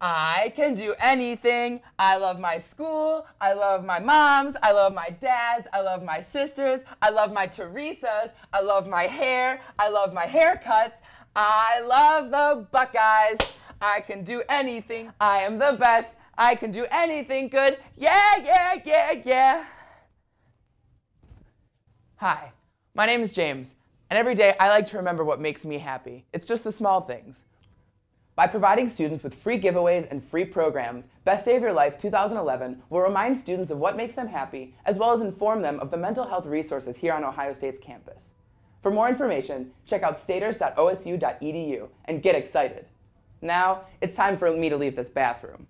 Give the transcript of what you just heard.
I can do anything. I love my school. I love my moms. I love my dads. I love my sisters. I love my Teresas. I love my hair. I love my haircuts. I love the Buckeyes. I can do anything. I am the best. I can do anything good. Yeah, yeah, yeah, yeah. Hi, my name is James, and every day I like to remember what makes me happy. It's just the small things. By providing students with free giveaways and free programs, Best Day of Your Life 2011 will remind students of what makes them happy, as well as inform them of the mental health resources here on Ohio State's campus. For more information, check out staters.osu.edu and get excited. Now, it's time for me to leave this bathroom.